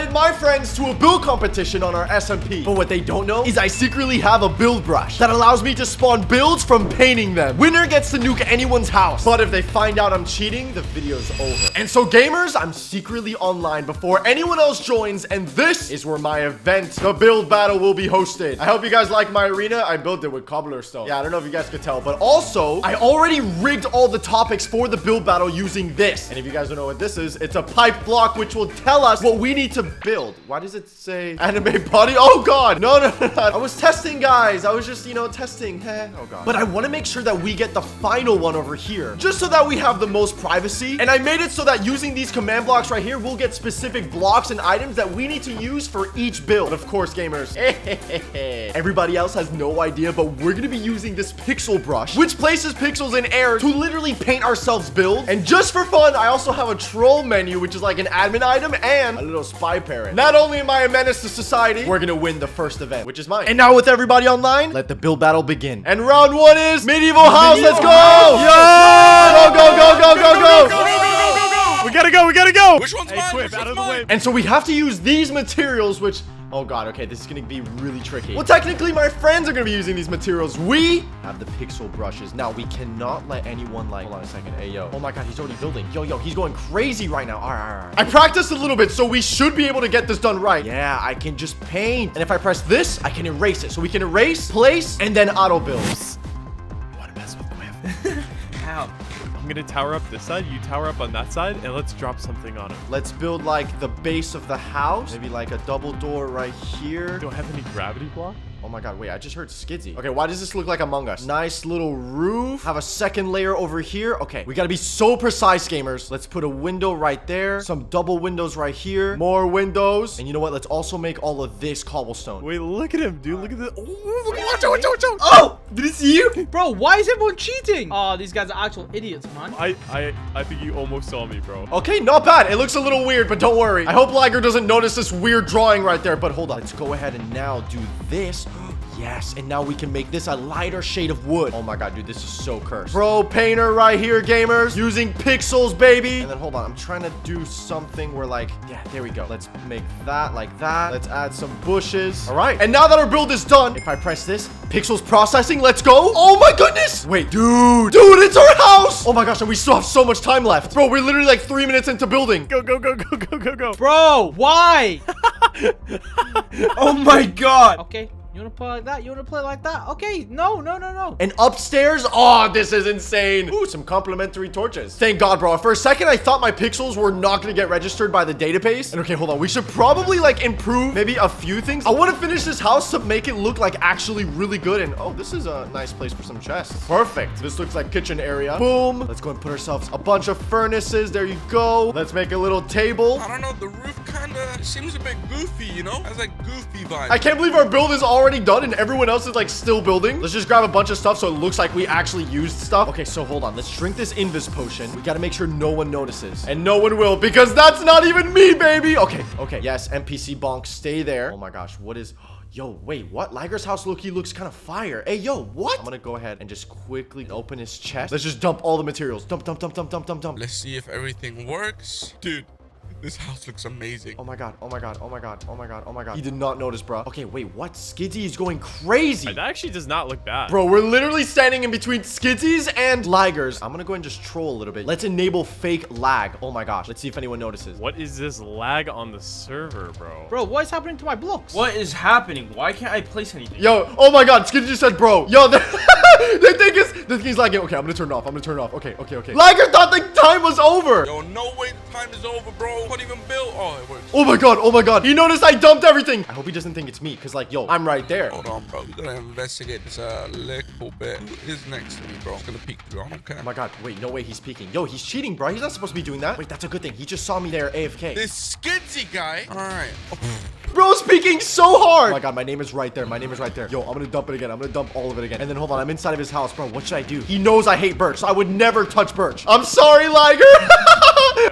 invited my friends to a build competition on our SMP. But what they don't know is I secretly have a build brush that allows me to spawn builds from painting them. Winner gets to nuke anyone's house. But if they find out I'm cheating, the video's over. And so gamers, I'm secretly online before anyone else joins. And this is where my event, the build battle will be hosted. I hope you guys like my arena. I built it with cobblestone. Yeah, I don't know if you guys could tell, but also I already rigged all the topics for the build battle using this. And if you guys don't know what this is, it's a pipe block which will tell us what we need to build. Why does it say anime body? Oh god. No, no, no. I was testing, guys. I was just, you know, testing. oh god. But I want to make sure that we get the final one over here, just so that we have the most privacy. And I made it so that using these command blocks right here, we'll get specific blocks and items that we need to use for each build. But of course, gamers, everybody else has no idea, but we're going to be using this pixel brush, which places pixels in air to literally paint ourselves build. And just for fun, I also have a troll menu, which is like an admin item and a little spy parrot. Not only am I a menace to society, we're going to win the first event, which is mine. And now with everybody online, let the build battle begin. And round one is medieval house. Medieval Let's go. house. Yo! Go, go, go, go, go, go. We gotta go, we gotta go! Which one's Hey, mine? Quip, Which out one's of the way. mine? And so we have to use these materials, which... Oh god, okay, this is gonna be really tricky. Well, technically, my friends are gonna be using these materials. We have the pixel brushes. Now, we cannot let anyone, like... Hold on a second. Hey, yo. Oh my god, he's already building. Yo, yo, he's going crazy right now. All right, all right, all right. I practiced a little bit, so we should be able to get this done right. Yeah, I can just paint. And if I press this, I can erase it. So we can erase, place, and then auto build. Wanna mess with Quip? How? I'm gonna tower up this side, you tower up on that side, and let's drop something on it. Let's build, like, the base of the house. Maybe, like, a double door right here. Don't have any gravity block? Oh my god, wait, I just heard Skidzy. Okay, why does this look like Among Us? Nice little roof. Have a second layer over here. Okay, we gotta be so precise, gamers. Let's put a window right there. Some double windows right here. More windows. And you know what? Let's also make all of this cobblestone. Wait, look at him, dude. Look at this. Oh, look, watch out, watch out, watch out. Oh! Did it see you? Bro, why is everyone cheating? Oh, these guys are actual idiots, man. I, I, I think you almost saw me, bro. Okay, not bad. It looks a little weird, but don't worry. I hope Liger doesn't notice this weird drawing right there. But hold on. Let's go ahead and now do this. Yes, and now we can make this a lighter shade of wood. Oh my god, dude, this is so cursed. Bro, painter right here, gamers. Using pixels, baby. And then hold on, I'm trying to do something where like, yeah, there we go. Let's make that like that. Let's add some bushes. All right, and now that our build is done, if I press this, pixels processing, let's go. Oh my goodness. Wait, dude, dude, it's our house. Oh my gosh, and we still have so much time left. Bro, we're literally like three minutes into building. Go, go, go, go, go, go, go. Bro, why? Oh my god! okay, you wanna play like that? You wanna play like that? Okay, no, no, no, no. And upstairs, oh, this is insane. Ooh, some complimentary torches. Thank God, bro. For a second, I thought my pixels were not gonna get registered by the database. And okay, hold on. We should probably like improve maybe a few things. I want to finish this house to make it look like actually really good. And oh, this is a nice place for some chests. Perfect. This looks like kitchen area. Boom. Let's go and put ourselves a bunch of furnaces. There you go. Let's make a little table. I don't know, the roof kinda seems a bit goofy, you know? Has like goofy vibes. I can't believe our build is already done and everyone else is like still building. Let's just grab a bunch of stuff so it looks like we actually used stuff. Okay, so hold on. Let's drink this Invis potion. We gotta make sure no one notices. And no one will because that's not even me, baby. Okay, okay. Yes, NPC bonk, stay there. Oh my gosh, what is... Yo, wait, what? Liger's house look, he looks kind of fire. Hey, yo, what? I'm gonna go ahead and just quickly open his chest. Let's just dump all the materials. Dump, dump, dump, dump, dump, dump, dump. Let's see if everything works. Dude, this house looks amazing. Oh my god, oh my god, oh my god, oh my god, oh my god. He did not notice, bro. Okay, wait, what? Skidzy is going crazy. That actually does not look bad. Bro, we're literally standing in between Skidsies and Ligers. I'm gonna go and just troll a little bit. Let's enable fake lag. Oh my gosh. Let's see if anyone notices. What is this lag on the server, bro? Bro, what is happening to my blocks? What is happening? Why can't I place anything? Yo, oh my god, Skidsy just said bro. Yo, the, think thing is, the thing's lagging. Okay, I'm gonna turn it off. I'm gonna turn it off. Okay, okay, okay. Liger thought the time was over. Yo, no way the time is over, bro. Can't even build. Oh, it works. Oh my god, oh my god. He noticed I dumped everything. I hope he doesn't think it's me, because like, yo, I'm right there. Hold on, bro. We gotta investigate this a little bit. Who is next to me, bro? It's gonna peek through. I don't care. Oh my god, wait, no way he's peeking. Yo, he's cheating, bro. He's not supposed to be doing that. Wait, that's a good thing. He just saw me there AFK. This Skidsy guy. All right. Bro's peeking so hard. Oh my god, my name is right there. My name is right there. Yo, I'm gonna dump it again. I'm gonna dump all of it again. And then hold on, I'm inside of his house, bro. What should I do? He knows I hate Birch, so I would never touch Birch. I'm sorry, Liger.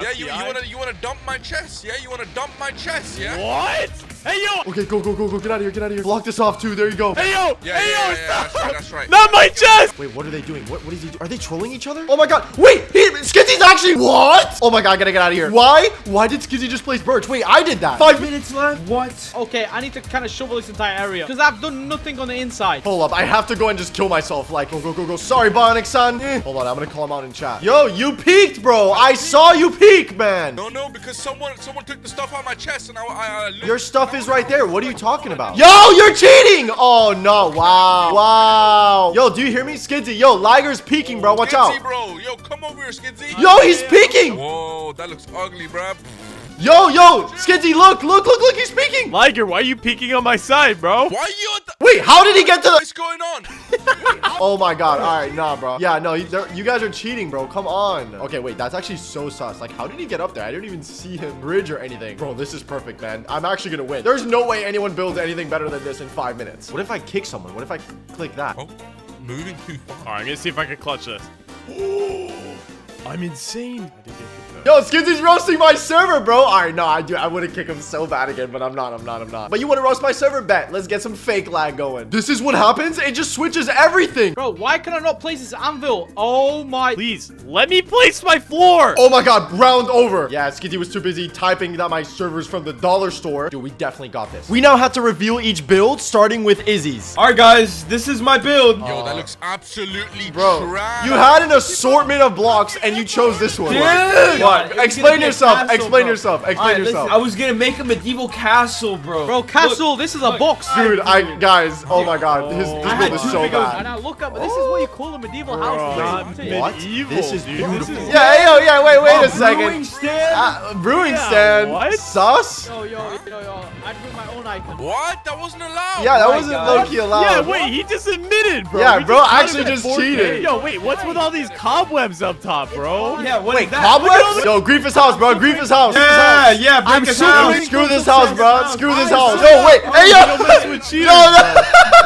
Yeah, you, you wanna you wanna dump my chest? Yeah, you wanna dump my chest? Yeah. What? Hey, yo! Okay, go, go, go, go. Get out of here. Get out of here. Block this off too. There you go. Hey, yo! Yeah, hey, yeah, yo! yeah, yeah, that's right, that's right. Not my chest! Wait, what are they doing? What, what is he doing? Are they trolling each other? Oh my god. Wait, he, Skizzy's actually what? Oh my god, I gotta get out of here. Why? Why did Skizzy just place birch? Wait, I did that. Five minutes. Minutes left. What? Okay, I need to kind of shovel this entire area because I've done nothing on the inside. Hold up, I have to go and just kill myself. Like, go, go, go, go. Sorry, Bionic son. Eh. Hold on, I'm gonna call him out in chat. Yo, you peeked, bro. I saw you peek, man. No, no, because someone someone took the stuff out of my chest and I, I, I Your stuff is right there. What are you talking about? Yo, you're cheating! Oh, no. Wow. Wow. Yo, do you hear me? Skizzy, yo, Liger's peeking, bro. Watch Skidsy, out. bro. Yo, come over here, Skidsy. Yo, he's peeking! Whoa, that looks ugly, bro. Yo, yo, Skizzy, look, look, look, look, he's peeking! Liger, why are you peeking on my side, bro? Why are you at the... Wait, how did he get to the... What's going on? Oh my god, alright, nah, bro. Yeah, no, you, you guys are cheating, bro. Come on. Okay, wait, that's actually so sus. Like, how did he get up there? I didn't even see him bridge or anything. Bro, this is perfect, man. I'm actually gonna win. There's no way anyone builds anything better than this in five minutes. What if I kick someone? What if I click that? Oh, moving too far. Alright, I'm gonna see if I can clutch this. I'm insane. I did get kicked out. Yo, Skizzy's roasting my server, bro. All right, no, I do. I wouldn't kick him so bad again, but I'm not. I'm not. I'm not. But you want to roast my server? Bet. Let's get some fake lag going. This is what happens. It just switches everything. Bro, why can I not place this anvil? Oh my. Please, let me place my floor! Oh my god, round over. Yeah, Skizzy was too busy typing that my server's from the dollar store. Dude, we definitely got this. We now have to reveal each build, starting with Izzy's. All right, guys, this is my build. Yo, that looks absolutely Bro, trash. you had an assortment of blocks and you chose this one. Dude! What? It's Explain gonna be yourself. castle, Explain bro. yourself. Explain Alright, listen, yourself. I was gonna make a medieval castle, bro. Bro, castle, this is a look. box. Dude, I guys, oh my god, his, this I build is so bad. And I look up, this is what you call a medieval house. Not Bro. What? medieval, This is dude. beautiful. This is Yeah, hey, yo, yeah, wait, wait a Oh, brewing second. stand? Uh, brewing Yeah, stand. what? Sus? Yo, yo, yo, yo. I drew my own icon. What? That wasn't allowed. Yeah, that my wasn't God. low key allowed. Yeah, allowed. wait, he just admitted, bro. Yeah, We bro, got him actually just 4K. cheated. Yo, wait, what's with all these cobwebs up top, bro? Yeah, what Wait, is that? cobwebs? Yo, Griefus house, bro. Griefus house. Yeah, house. yeah, break I'm his screw, screw this house, bro. Screw this house. I Yo, wait. Hey, Don't mess yo. with cheaters. No, no.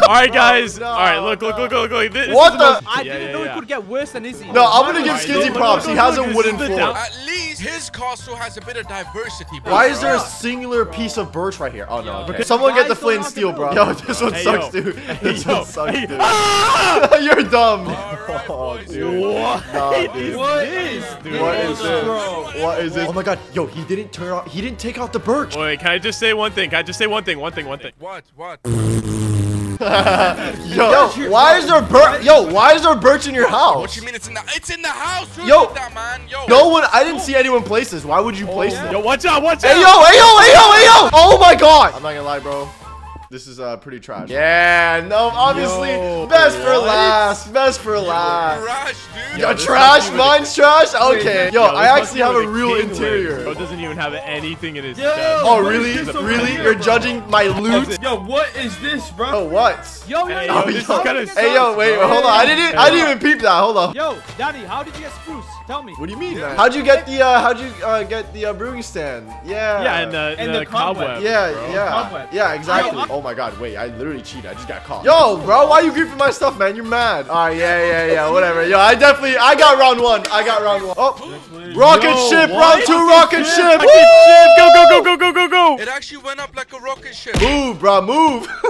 All right, guys. No, all right, look, look, no. look, look, look. This is What the- I Yeah, didn't yeah, know yeah. it could get worse than Izzy. No, I'm gonna give Alright, Skizzy props. look, He has a look, this wooden floor. At least his castle has a bit of diversity, bro. Why is there a singular piece of birch right here? Oh no. Okay. Someone get the Guys flint and steel, bro. Yo, this one Hey, sucks, yo. dude. Hey, This yo. one sucks, Hey, dude. ah! You're dumb. Alright, Oh, dude. What Nah, is dude. this, dude? What is this? Bro. What is this? Oh my god, yo, he didn't turn off. He didn't take out the birch. Wait, can I just say one thing? Can I just say one thing? One thing, one thing. What? What? Yo, why is there birch? Yo, why is there birch in your house? What you mean it's in the it's in the house? Who Yo. did that, man? Yo. No one. I didn't see anyone place this. Why would you place oh, this? Yo, watch out, watch out! Hey out. yo, hey yo, hey yo, hey yo! Oh my god! I'm not gonna lie, bro. This is uh pretty trash. Yeah, no, obviously Yo, best for last, best for last. Trash, dude. Yo, this trash, mine's trash. Okay, yo, Yo, I actually have a real king lives. interior. Bro doesn't even have anything in his Yo. chest. Oh really? Really? here, You're bro? judging my loot? Yo, what is this, bro? Oh what? Yo, yo, Hey, yo. yo, this is yo. kinda Hey yo, sus, wait, bro. hold on. I didn't. I didn't even peep that. Hold on. Yo, Danny, how did you get spruce? Tell me. What do you mean, man? How'd you get the uh, how'd you uh, get the uh, brewing stand? Yeah. Yeah, and the, And the, the cobweb. cobweb. Yeah, bro. yeah, Cobweb. yeah, exactly. Yo, I- oh my god, wait, I literally cheated. I just got caught. Yo, bro, why are you griefing my stuff, man? You're mad. All right, yeah, yeah, yeah, whatever. Yo, I definitely, I got round one. I got round one. Oh, rocket Yo, ship, what? round two, rocket ship. Rocket ship! Go, go, go, go, go, go, go! It actually went up like a rocket ship. Move, bro, move.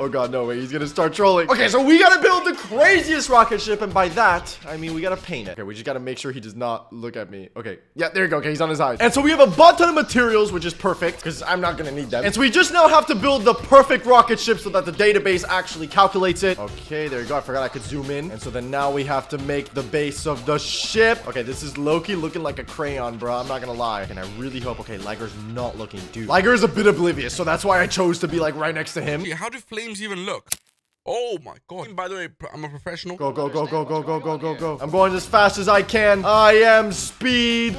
oh god, no way. He's gonna start trolling. Okay, so we gotta build the craziest rocket ship, and by that, I mean we gotta paint it. Okay, we just gotta make sure he does not look at me. Okay, yeah, there you go. Okay, he's on his eyes. And so we have a butt ton of materials, which is perfect because I'm not gonna need them. And so we just now have to build the perfect rocket ship so that the database actually calculates it. Okay, there you go. I forgot I could zoom in. And so then now we have to make the base of the ship. Okay, this is low-key looking like a crayon, bro. I'm not gonna lie. And I really hope. Okay, Liger's not looking, dude. Liger is a bit oblivious, so that's why I chose to be like right next to him. How do flames even look? Oh my god. By the way, I'm a professional. Go, go, go, go, go, go, go, go, go. I'm going as fast as I can. I am speed.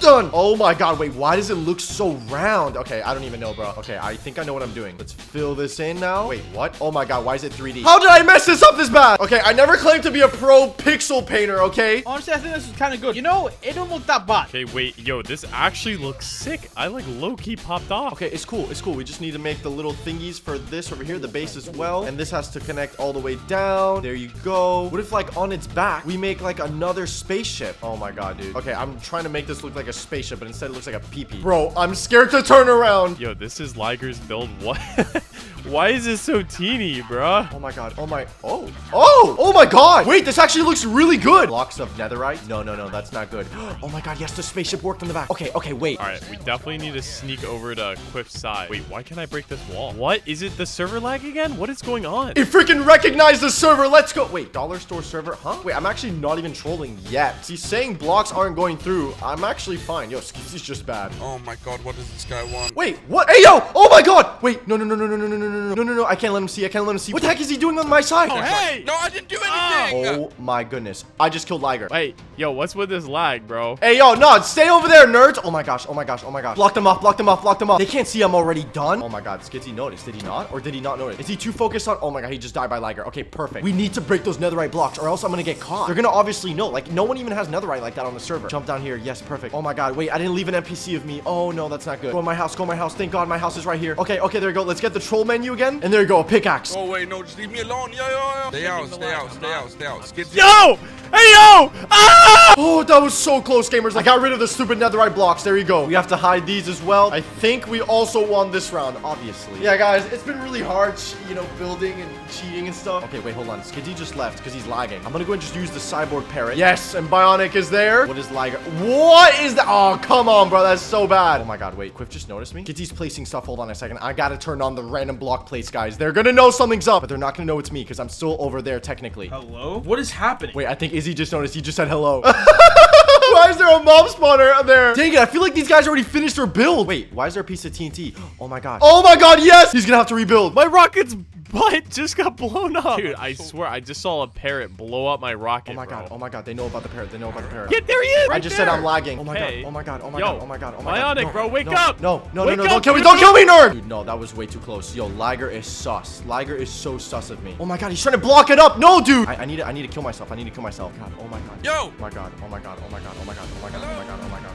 Done. Oh my god, wait, why does it look so round? Okay, I don't even know, bro. Okay, I think I know what I'm doing. Let's fill this in now. Wait, what? Oh my god, why is it 3D? How did I mess this up this bad? Okay, I never claimed to be a pro pixel painter, okay? Honestly, I think this is kind of good. You know, it don't look that bad. Okay, wait, yo, this actually looks sick. I like low-key popped off. Okay, it's cool, it's cool. We just need to make the little thingies for this over here, the base as well. And this has to connect all the way down. There you go. What if like on its back, we make like another spaceship? Oh my god, dude. Okay, I'm trying to make this look like a spaceship, but instead it looks like a peepee. Bro, I'm scared to turn around. Yo, this is Liger's build. What? Why is this so teeny, bruh? Oh my god. Oh my. Oh. Oh. Oh my god. Wait, this actually looks really good. Blocks of netherite. No, no, no. That's not good. Oh my god. Yes, the spaceship worked on the back. Okay, okay, wait. All right, we definitely need to sneak over to Quiff's side. Wait, why can't I break this wall? What? Is it the server lag again? What is going on? It freaking recognized the server. Let's go. Wait, dollar store server? Huh? Wait, I'm actually not even trolling yet. He's saying blocks aren't going through. I'm actually fine. Yo, Skizzy's just bad. Oh my god, what does this guy want? Wait, what? Hey, yo! Oh my god! Wait, no, no, no, no, no, no, no, no, no, no, no, no. I can't let him see. I can't let him see. What the heck is he doing on my side? Oh, hey! No, I didn't do oh. anything! Oh my goodness. I just killed Liger. Wait, yo, what's with this lag, bro? Hey, yo, no, stay over there, nerds. Oh my gosh, oh my gosh, oh my gosh. Block them off, block them off, block them off. They can't see I'm already done. Oh my god, Skizzy noticed. Did he not? Or did he not notice? Is he too focused on? Oh my god, he just died by Liger. Okay, perfect. We need to break those netherite blocks or else I'm gonna get caught. They're gonna obviously know. Like, no one even has netherite like that on the server. Jump down here. Yes, perfect. Oh my god, wait, I didn't leave an NPC of me. Oh no, that's not good. Go in my house, go in my house. Thank god my house is right here. Okay, okay, there you go. Let's get the troll menu again. And there you go, a pickaxe. Oh wait, no, just leave me alone. Yo, yo, yo. Stay out, stay out, stay out, stay out. Yo! Hey, yo! Ah! Oh, that was so close, gamers. I got rid of the stupid netherite blocks. There you go. We have to hide these as well. I think we also won this round, obviously. Yeah, guys, it's been really hard, you know, building and cheating and stuff. Okay, wait, hold on. Skiddy just left because he's lagging. I'm gonna go and just use the cyborg parrot. Yes, and Bionic is there. What is Liger? What is that? Oh, come on, bro. That's so bad. Oh my god, wait. Quiff just noticed me. Skiddy's placing stuff. Hold on a second. I gotta turn on the random block place, guys. They're gonna know something's up, but they're not gonna know it's me because I'm still over there technically. Hello? What is happening? Wait, I think Izzy just noticed. He just said hello. why is there a mob spawner there? Dang it, I feel like these guys already finished their build. Wait, why is there a piece of TNT? Oh my god. Oh my god, yes! He's gonna have to rebuild. My rocket's butt just got blown up. Dude, I swear, I just saw a parrot blow up my rocket, Oh my god, bro. oh my god, they know about the parrot. They know about the parrot. Yeah, there he is! I just there. said I'm lagging. Oh my Hey. god, oh my god, oh my Yo, god, oh my god, oh my god. Bionic, No, bro, wake no, up! No, no, no, Wake no, up, don't kill me, dude. don't kill me, nerd! Dude, no, that was way too close. Yo, Liger is sus. Liger is so sus of me. Oh my god, he's trying to block it up. No, dude! I, I need to, I need to kill myself. I need to kill myself. God, oh my god. Yo! Oh my god, oh my god, oh my god, oh my god, oh my god, oh my god, oh my god,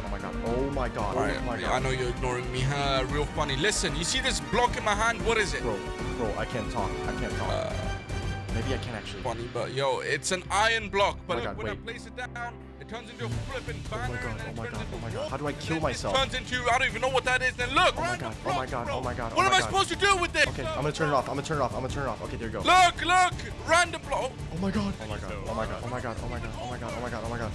oh my god, oh my god, Alright, oh my I know you're ignoring me, huh? Real funny. Listen, you see this block in my hand? What is it? Bro, bro, I can't talk. I can't talk. Uh, Maybe I can actually. funny, but yo, it's an iron block. But Oh God, when I wait. place it down, it turns into a flipping Oh my god, and then oh my god, oh my god. How do I kill myself? It turns into, I don't even know what that is. Then look, Oh my random god, oh my god, bro. oh my god, oh What my am I supposed to do with this? Okay, I'm gonna turn it off. I'm gonna turn it off. I'm gonna turn it off. Okay, there you go. Look, look, random block. Oh my god. Oh my god. Oh my god. Oh my god. Oh my god.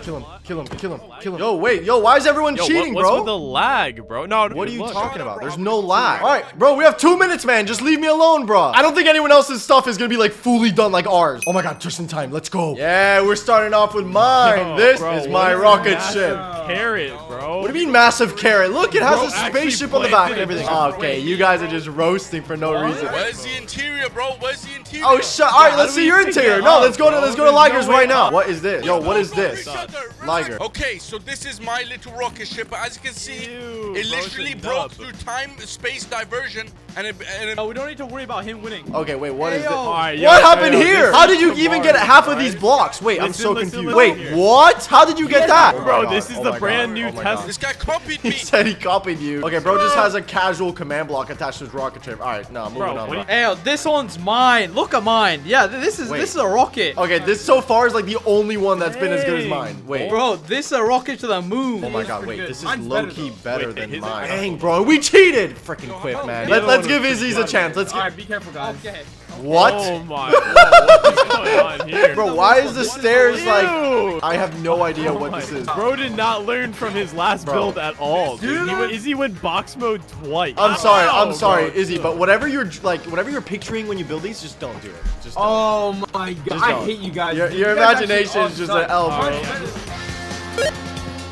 Kill him. Kill him. Kill him. Kill him. Yo, wait. Yo, why is everyone Yo, what- cheating, what's bro? with the lag, bro? No, What are you look. talking about? There's no gonna lag. All right, bro, we have two minutes, man. Just leave me alone, bro. I don't think anyone else's stuff is gonna be like fully done like ours. Oh my god, just in time. Let's go. Yeah, we're starting off with mine. Yo, this bro, is my is rocket ship. Carrot, bro. What do you mean massive carrot? Look, it has Bro, a spaceship on the back and everything. it. Okay, you guys are just roasting for no reason. Where's the interior, bro? Where's the interior? Oh shut! All right, how let's see your interior. No, up, let's go to bro? let's go to There's no Liger's way right now. What is this? Yo, what is this? Shut Liger. Okay, so this is my little rocket ship. But as you can see, Ew, it literally broke dub. through time space diversion, and it, and it Oh, we don't need to worry about him winning. Okay, wait, what is Hey, this? yo. Alright, yo, What yo, happened yo, here? How did you the even get half of these blocks? Wait, I'm so listen, confused. listen Wait, here. what? How did you get that? Bro, Oh my this is oh the brand God, new oh my Tesla. God. this guy copied me. He said he copied you. Okay, bro just has a casual command block attached to his rocket ship. All right, no, moving Bro, on. bro. Hey, yo, this one's mine. Look at mine. Yeah, this is Wait. this is a rocket. Okay, this so far is like the only one that's been as good as mine. Wait. Bro, this is a rocket to the moon. Oh my god, wait, this is Mine's low better, key better than mine. Dang, bro, we cheated! Freaking quick, man. Let's give Izzy's a chance. Let's get. right, be careful, guys. Okay. What? Oh my god, what is going on here? Bro, why is the stairs like. Ew. I have no oh idea Oh what this is. Bro did not learn from his last Bro. build at all. Dude. He went, Izzy went box mode twice. I'm sorry, I'm sorry, bro. Izzy, but whatever you're like, whatever you're picturing when you build these, just don't do it. Just don't. Oh my god, I hate you guys. Your- You your guys imagination is just an L, bro.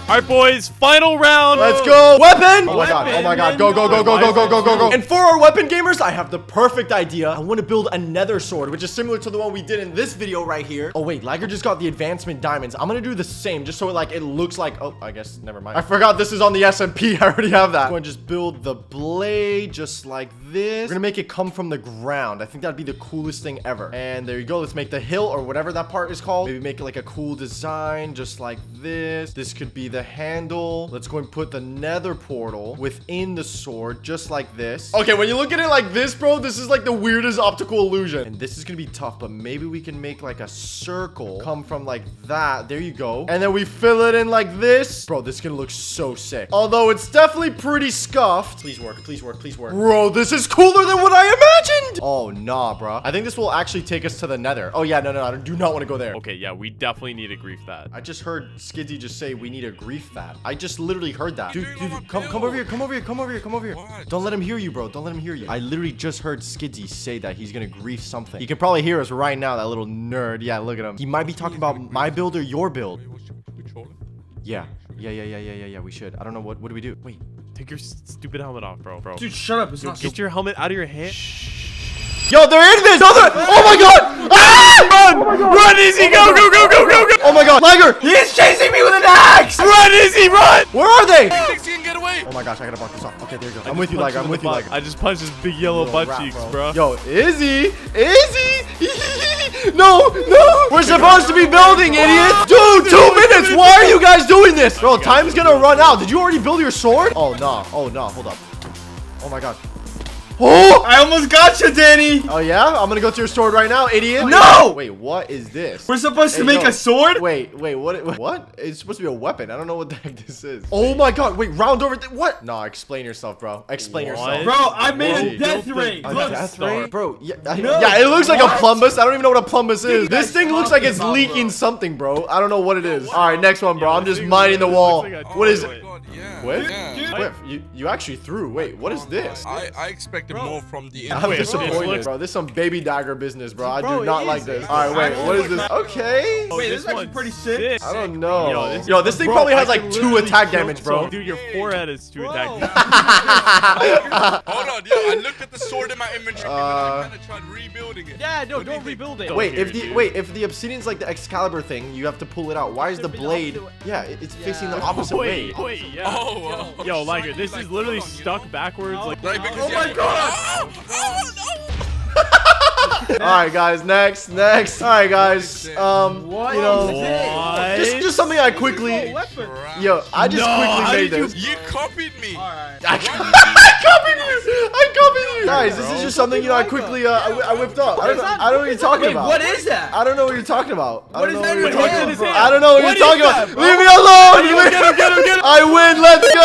Alright, boys, final round. Let's go. Weapon! Oh my god, oh my god, go, go, go, go, go, go, go, go, go. And for our weapon gamers, I have the perfect idea. I want to build a nether sword, which is similar to the one we did in this video right here. Oh wait, Liger just got the advancement diamonds. I'm gonna do the same, just so it like it looks like, oh, I guess, never mind. I forgot this is on the SMP. I already have that. I'm gonna just build the blade just like this. We're gonna make it come from the ground. I think that'd be the coolest thing ever. And there you go. Let's make the hill or whatever that part is called. Maybe make it like a cool design, just like this. This could be the handle. Let's go and put the nether portal within the sword, just like this. Okay, when you look at it like this, bro, this is like the weirdest optical illusion. And this is gonna be tough, but maybe we can make like a circle come from like that. There you go. And then we fill it in like this. Bro, this is gonna look so sick. Although it's definitely pretty scuffed. Please work, please work, please work. Bro, this is cooler than what I imagined. Oh, nah, bro. I think this will actually take us to the nether. Oh, yeah, no, no, I do not want to go there. Okay, yeah, we definitely need to grief that. I just heard Skidzy just say we need a grief that. I just literally heard that. Dude, doing dude, on come, come over here, come over here, come over here, come over here. What? Don't let him hear you, bro. Don't let him hear you. I literally just heard Skidzy say that he's gonna grief something. He can probably hear us right now, that little nerd. Yeah, look at him. He might be talking about my build or your build. Wait, what's- we trolling? Yeah, yeah, yeah, yeah, yeah, yeah, yeah. We should. I don't know what. What do we do? Wait. Take your stupid helmet off, bro. Bro, Dude, shut up. It's not. get your helmet out of your hand. Yo, they're in this. No, they're. Oh my god! Ah! Run! Run, Izzy! Go, go, go, go, go, go! Oh my god, Liger! He's chasing me with an axe! Run, Izzy, run! Where are they? Thinks he can get away. Oh my gosh, I gotta block this off. Okay, there you go. I I'm with you, punched Liger. I'm with you, butt. Liger. I just punched his big yellow Little butt rat, cheeks, bro. Yo, Izzy! Izzy! no, no! We're supposed to be building, idiot! Dude, two minutes! Why are you guys doing this? Bro, time's gonna run out. Did you already build your sword? Oh, no. Oh, no. Hold up. Oh, my God. Oh! I almost got you, Danny! Oh, yeah? I'm gonna go to your sword right now, idiot. No! Wait, what is this? We're supposed to make yo. a sword? Wait, wait, what? What? It's supposed to be a weapon. I don't know what the heck this is. Oh my god, wait, round over. Th what? Nah, explain yourself, bro. Explain What? yourself. Bro, I made Whoa. a death Built ray. the- A Look. death Star. ray? Bro, yeah, I- No. yeah, it looks like a plumbus. I don't even know what a plumbus is. you This thing looks like it's about, leaking bro? something, bro. I don't know what it is. All right, next one, bro. Yeah, I'm just mining the wall. like What is it? My God, yeah. Whiff? Yeah. Whiff. You, you actually threw. Wait, what is this? I, I expected more from the I'm Wait, disappointed, bro. This is some baby dagger business, bro. I do it not like this. All right, wait. What is this? Okay. Oh, Wait, this is actually pretty sick. I don't know. Yo, this Yo, this thing bro, probably has like two attack damage, bro. Dude, your forehead is two attack damage. Hold on, yeah, I looked at the sword in my inventory Uh, and I kind of tried rebuilding it. Yeah, no, What do you don't rebuild it. Wait, if the dude. wait, if the obsidian's like the Excalibur thing, you have to pull it out. Why is the blade? Yeah, it- it's facing the Yeah. opposite way. Wait, wait, yeah. Yo, Liger, this is literally hold on, you stuck backwards. Like, Like, Oh my God. No. All right, guys, next, next. All right, guys. Um, What you know, is this? what? just just something I quickly. weapon. Yo, I just No, quickly made you- this. You copied me. Alright. I copied you. I copied you. Guys, this is just something you know I quickly uh, I, I whipped up. I don't know. I don't know what you're talking Wait, about. what is that? I don't know what you're talking about. I What don't know that what you're talking about. I don't know what, What you're talking is about. Leave me alone. Get him, get him, get him, get him. I win. Let's go.